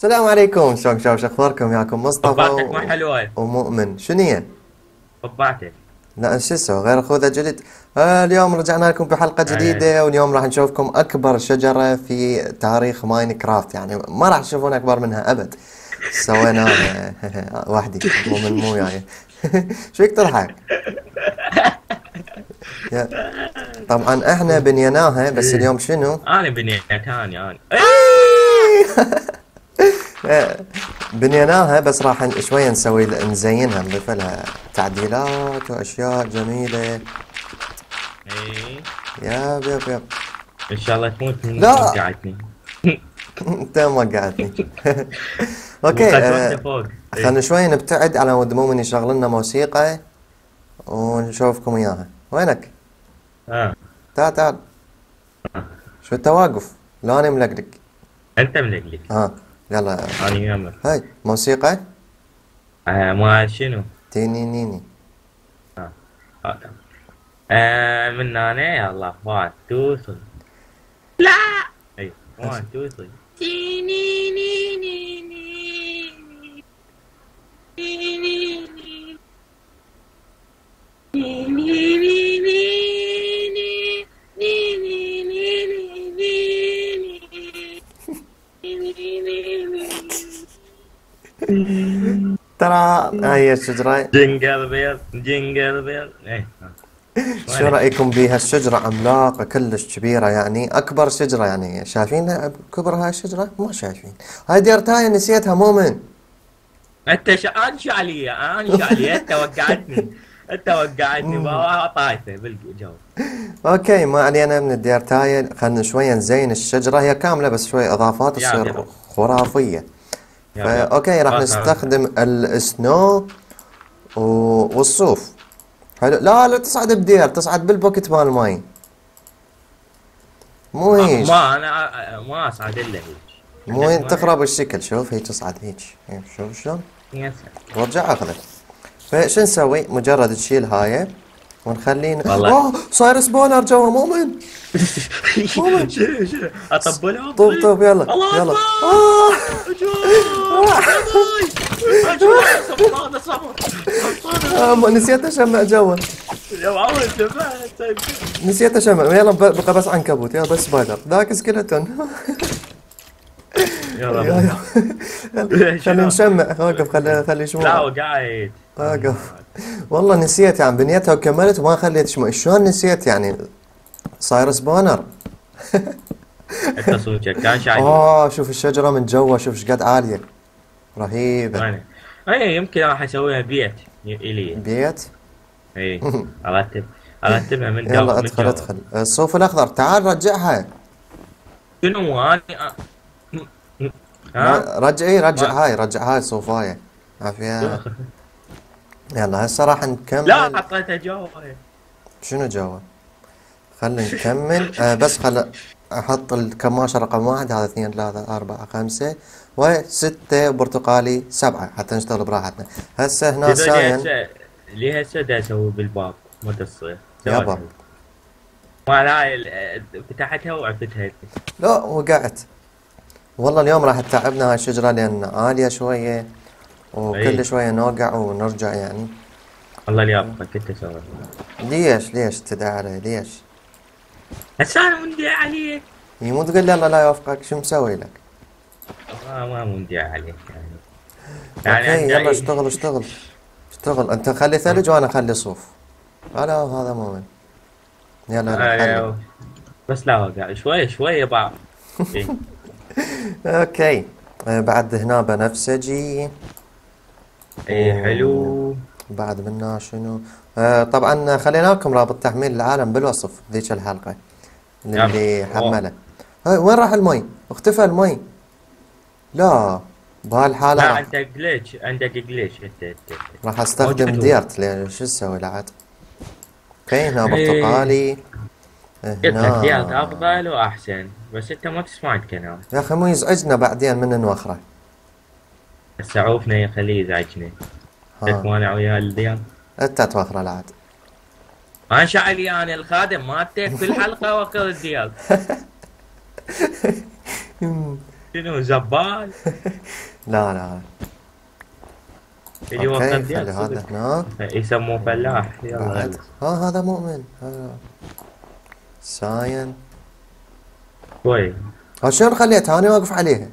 السلام عليكم. شلون شباب شو أخباركم؟ ياكم مصطفى طبعتك ما و... حلوة ومؤمن. شنو طبعتك لا شو أسوي؟ غير خوذه جديد. آه اليوم رجعنا لكم بحلقة جديدة واليوم راح نشوفكم أكبر شجرة في تاريخ ماينكرافت. يعني ما راح تشوفون أكبر منها أبد. سويناها وحدي مؤمن مو وياي. شو فيك تضحك؟ طبعا إحنا بنيناها بس اليوم شنو؟ أنا بنيت ثاني أنا. بنيناها بس راح شوية نسوي نزينها نضيف لها تعديلات وأشياء جميلة. اي yep yep yep إن شاء الله تموت من لا. وقعتني أنت ما قعدتني okay آه، واحدة فوق. إي. خلنا شوي نبتعد على ود مؤمن يشغل لنا موسيقى ونشوفكم اياها وينك؟ آه. تعال تعال. شو التواقف؟ لا أنا ملقلق. أنت ملقلق. ها يلا. أنا يمك هاي موسيقى؟ آه ما شنو؟ تيني نيني. آه. آه. آه من هنا يلا 1 2 3 لا! إي 1 2 3 ترى هاي الشجرة جنجل بيل جنجل بيل إيه. شو رأيكم بها الشجرة عملاقة كلش كبيرة يعني. أكبر شجرة يعني. شايفين؟ كبر هاي الشجرة؟ ما شايفين. هاي dirt ايا نسيتها مؤمن أنت شا... أنا شو علي أنا شو علي أنت وقعتني. أنت وقعتني. ما طايته بالجو. okay ما علينا من ال dirt ايا خلنا شوية نزين الشجرة. هي كاملة بس شوية إضافات يا تصير رب. فا رب. okay راح ما نستخدم ال snow و... والصوف. حلو. لا لا تصعد ب dirt تصعد بال bucket مال الماي مو ما, هيك ما أنا ما أصعد إلا هيك مو هيك تخرب الشكل شوف هيك تصعد هيك. هيك شوف شلون. وارجع اخذه فشو نسوي؟ مجرد تشيل هاي. ونخليه والله. أوه صاير spawner جوا مؤمن شنو اطبلهم طوب طوب يلا الله يلا. ما- نسيت اشمع جوا انتبه نسيت اشمع يلا بقى بس عنكبوت. يلا بس سبايدر. ذاك سكeleton يلا. يلا خلينا نشمع. وقف خلي خلي لا شموع وقف والله نسيت يعني بنيتها وكملت وما خليت شموع. شلون نسيت يعني؟ صاير spawner. أنت صوتك كان شايف. آه شوف الشجرة من جوا شوف إيش قد عالية. رهيبة. أنا أي يمكن راح أسويها بيت إلي. بيت؟ إي. أرتب أرتبها من جو يلا أدخل. أدخل. الصوف الأخضر تعال رجعها. شنو اني أ- ها؟ رجع إي رجع هاي رجع هاي صوفاية عافية يلا هسه راح لا نكمل حطيتها جوا شنو جوا خلينا نكمل. آه بس خل أحط الكماشة رقم واحد. هذا اثنين ثلاثة أربعة خمسة وستة برتقالي سبعة. حتى نشتغل براحتنا. هسه هنا ساين. ليه هسه دا أسوي بالباب؟ مدة الصيف يابا. ما لا فتحتها وعفتها لا وقعت. والله اليوم راح تتعبنا هاي الشجرة لأن عالية شوية. وكل شوية نوقع ونرجع يعني. الله اللي يوفقك كنت أسوي. ليش؟ ليش تدعي؟ علي ليش؟ هسه أنا مندي عليك. هي مو تقول لي الله لا يوفقك شو مسوي لك؟ ما ما مندي عليك يعني. أوكي عندي- يلا اشتغل اشتغل. اشتغل. أنت خلي ثلج وأنا اخلي صوف. هلا هذا مؤمن يلا يلا خلي. آه، بس لا وقع. شوي شوي بعض. إيه. okay. آه، بعد هنا بنفسجي. إيه حلو. بعد منا شنو؟ آه طبعا خلينا لكم رابط تحميل العالم بالوصف ذيك الحلقة. اللي. حمله. هاي وين راح المي؟ اختفى المي. لا بهالحالة لا انت glitch عندك glitch انت انت. راح أستخدم. dirt لأن شو أسوي لعد okay هنا إيه. برتقالي. هنا أفضل وأحسن بس أنت ما تسمع الكلام يا أخي مو يزعجنا بعدين من نوخرة. هسه عوفنا يخليه يزعجني تتمانع ويا الديال انت توخره لعد أنا شعلي أنا الخادم مالتك في الحلقة وأخذ الديال شنو زبال لا لا. اللي ديال هذا. هناك يسموه فلاح. يلا ها هذا مؤمن. هذا ساين. كويس ها شلون خليتها أنا واقف عليها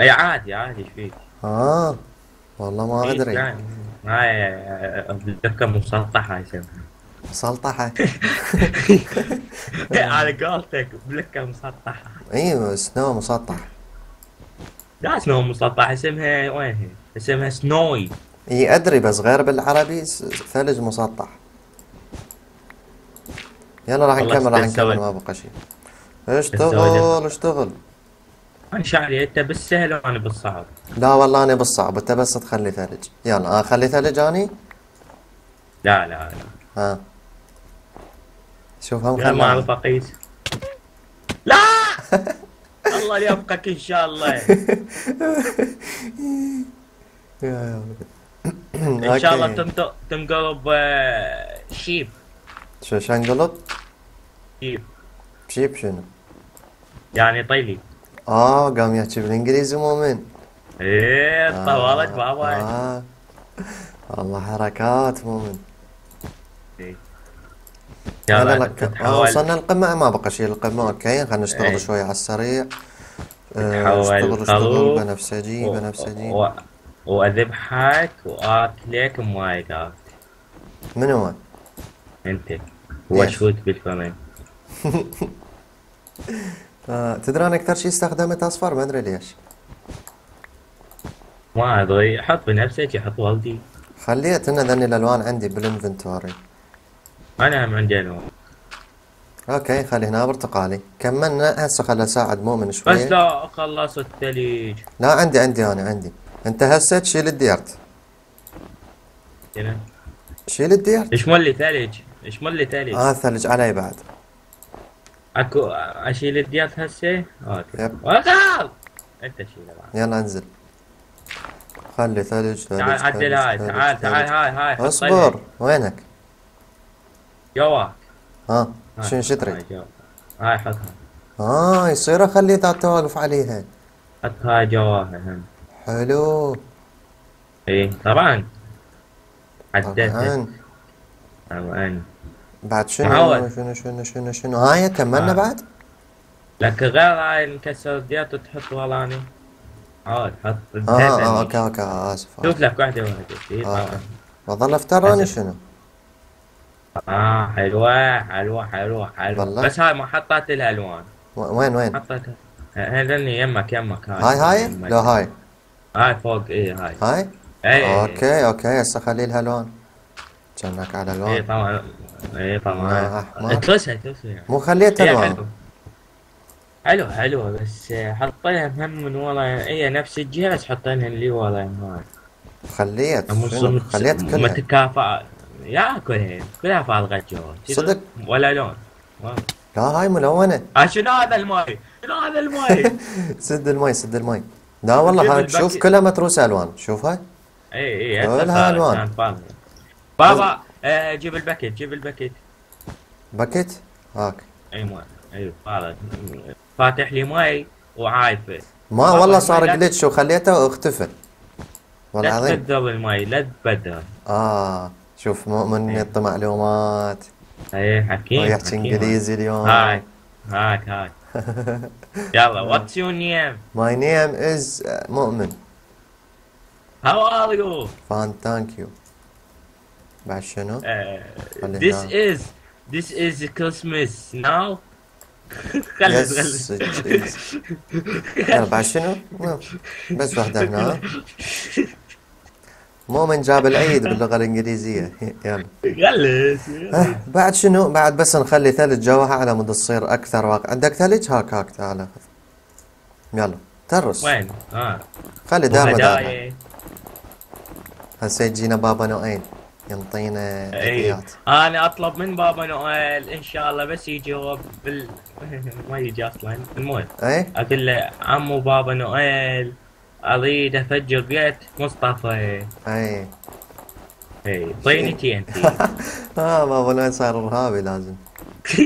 أي عادي عادي إيش فيك؟ آه والله ما إيه، أدري. يعني هاي بتذكر مسطحة يسمونها مسلطحة؟ على قولتك بلكة مسطحة إيوه سنو مسطح لا اسمها مسطحة اسمها وين هي؟ اسمها سنوي. إي أدري بس غير بالعربي ثلج مسطح يلا راح نكمل راح. نكمل ما بقى شيء. اشتغل اشتغل. أنا شعري أنت بالسهل وأنا بالصعب. لا والله أنا بالصعب. أنت بس تخلي ثلج. يلا آه خلي ثلج أني. لا لا لا. ها. شوف هم يا ما اعرف خلي اقيس لا! الله يبقك إن شاء الله. إن شاء الله تنقلب آه، sheep. شو شنقلب sheep. sheep شنو؟ يعني طيلي. آه قام يحكي بالانجليزي مؤمن إيه طولت آه، بابا آه. والله حركات مؤمن إيه. يلا يلا لك آه وصلنا القمة ما بقى شيء القمة okay خلينا نشتغل إيه. شوي على السريع. آه، اشتغل اشتغل. بنفسجي و- بنفسجي. و- وأذبحك وأكلك ما يقدر من هو؟ أنت؟ وأشوت بالفمين. آه تدري أنا أكثر شيء استخدمت اصفر ما أدري ليش. ما أدري حط بنفسك يحط والدي خليت إن ذني الألوان عندي بال inventory. أنا هم عندي ألوان. okay خلي هنا برتقالي. كملنا هسه خل أساعد مؤمن بس شوي لا خلص الثلج لا عندي عندي أنا عندي. أنت هسه تشيل ال dirt. شيل ال dirt. إيش مولي ثلج؟ إيش مولي ثلج؟ آه ثلج علي بعد. اكو اشيل ال dirt ات هسه؟ okay. yep. وقال انت شيله بعد يلا انزل. خلي ثلج تعال عدل هاي تعال تعال هاي هاي اصبر. وينك؟ جواك ها شنو شو تريد هاي حطها آه يصير أخلي ذات واقف عليها. حط هاي جواها هم. حلو. اي طبعا. عدلتها طبعا طبعا. بعد شنو؟ معود. شنو شنو شنو شنو هاي كملنا آه. بعد؟ لكن غير هاي نكسر الديات وتحط وراني عاد حط آه آه okay okay آسف شوف لك واحدة واحدة. اي آه. طبعا. وظل افتراني أسف. شنو؟ آه حلوة حلوة حلوة حلوة. والله؟ بس هاي ما حطيت لها ألوان. و- وين وين؟ حطيتها. هذني يمك يمك هاي هاي هاي؟ يمك. لا هاي. هاي فوق اي هاي. هاي؟ اي أوكي أوكي هسه خلي لها لون. كأنك على اي لون طبعا. اي آه، طبعا. ترسها ترسها يعني مو خليتها لون حلوة حلو. حلوة بس حطيها هم من ورا هي نفس الجهة بس حطينها اللي ورا خليت خليت كلها متكافئة يا كلها كلها فارغة جوا صدق؟ ولا لون. لا هاي ملونة. آه شنو هذا الماي؟ شنو هذا الماي؟ سد المي سد المي لا والله هاي شوف كلها متروسة ألوان. شوف هاي. اي اي كلها هسه بابا آه جيب الباكيت جيب الباكيت. باكيت؟ هاك. أي ماي أي فاتح لي ماي وعايفه ما والله صار لا- glitch وخليته واختفى. والله لا العظيم. تبدل الماي لا تبدل آه شوف مؤمن إيه. يعطي معلومات أي حكيم ويحكي حكيم. إنجليزي اليوم. هاي هاك هاي يلا what's your name name is uh, مؤمن. how are you fine thank you بعد شنو؟ خلي This is This is Christmas now. خلص خلص بعد شنو؟ بس واحدة هنا مؤمن جاب العيد باللغة الإنجليزية. يلا. خلص آه، بعد شنو؟ بعد بس نخلي ثلج جواها على مود تصير أكثر واقع. عندك ثلج؟ هاك هاك تعال. يلا. ترس. وين؟ آه. خلي مدار وهدايا هسه يجينا بابا نوئين ينطينا هديات أنا أطلب من بابا نويل إن شاء الله بس يجاوب بال ما يجي أصلا. المهم اي أقول له عمو بابا نويل أريد أفجر بيت مصطفى. اي اي طينتي انت آه بابا نويل صار إرهابي لازم.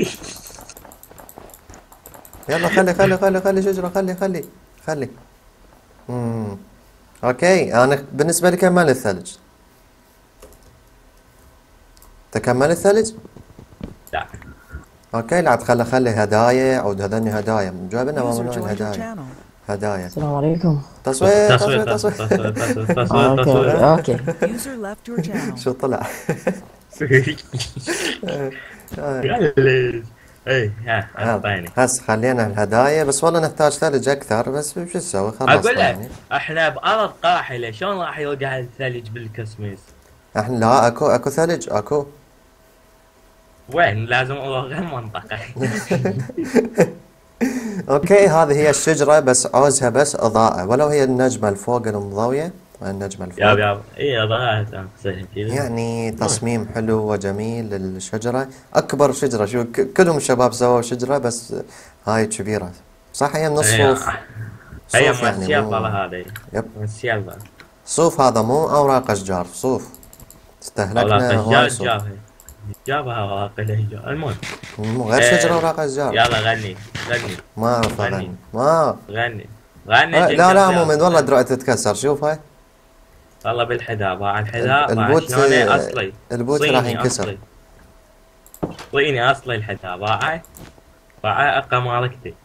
يلا خلي خلي خلي خلي شجرة خلي خلي خلي. امم okay أنا بالنسبة لي كمل الثلج. تكمل الثلج؟ لا. okay لا تخلي خلي هدايا عود هذني هدايا. جايب لنا channel. هدايا. السلام عليكم. تصويت تصويت آه، تصويت تصويت okay okay. User left your channel. شو طلع؟ غلس اي ها اعطيني هسه خلينا الهدايا. بس والله نحتاج ثلج أكثر بس شو نسوي؟ خلاص أقول يعني لك إحنا بأرض قاحلة شلون راح يوقع الثلج بالكسميس؟ إحنا لا اكو أكو ثلج أكو. وين؟ لازم أروح غير منطقه okay هذه هي الشجرة بس عوزها بس أضاءة. ولو هي النجمة الفوق المضوية النجمة yep الفوق yep. إي ضغطت انفسها كذا يعني تصميم حلو وجميل للشجرة أكبر شجرة. شو كلهم الشباب سووا شجرة بس هاي كبيرة. صح؟ هي من الصوف. هي من يعني والله هذه. يب. من. صوف هذا مو أوراق أشجار صوف. استهلكنا الرجال صوف. جابها اوراق الاشجار المهم. غير إيه، شجرة اوراق اشجار يلا غني غني. ما أعرف غني. اغني ما غني. غني آه، لا لا بيل. مو من والله دروعي تتكسر. شوف هاي. والله بالحذاء باع الحذاء البوت شلون أصلي. البوت راح ينكسر. صيني أصلي الحذاء باعه. باعه اقى مالكتي.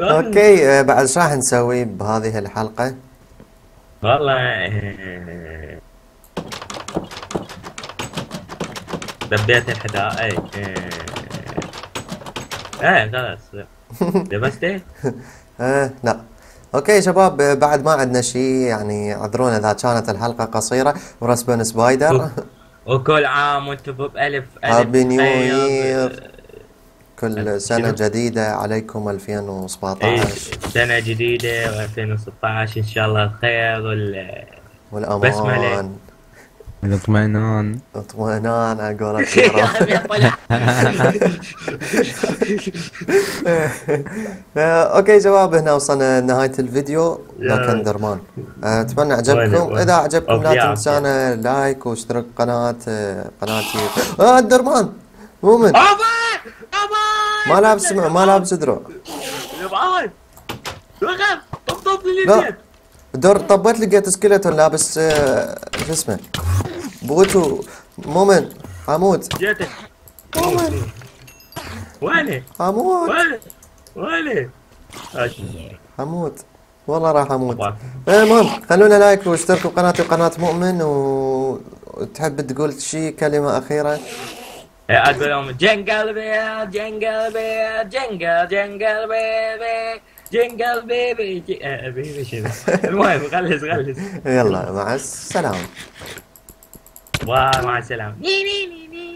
okay آه، بعد شو راح نسوي بهذه الحلقة؟ والله إيه. دبيت الحذاء اي إيه إيه خلاص لبسته آه لا. okay شباب بعد ما عندنا شيء يعني اعذرونا إذا كانت الحلقة قصيرة. و respawn spider. وكل عام وأنتم بألف ألف هابي نيو. يير كل سنة؟ جديدة عليكم اي 2017 سنة جديدة و2016 إن شاء الله الخير وال والأمان. بسملة. الاطمئنان. اطمئنان على قولة okay شباب هنا وصلنا لنهاية الفيديو. يا. لك enderman أتمنى عجبكم؟ إذا عجبكم لا تنسانا like واشترك قناة قناتي. آه ال enderman مؤمن ما لابس ما لابس دروع لا. دور طبيت لقيت skeleton لابس آه، شو اسمه؟ جيتك مؤمن وينه حمود. وينه وينه ماشي. حمود. والله راح أموت أبغاك. المهم خلونا like واشتركوا بقناتي وقناة مؤمن و... وتحب تقول شيء كلمة أخيرة. إيه، أقول لهم جنجل بيل جنجل بيل جنجل جنجل بيبي جنجل بيبي. آه، بيبي شنو؟ المهم غلس غلس يلا مع السلامة. Wah, masalah. Ni ni ni ni.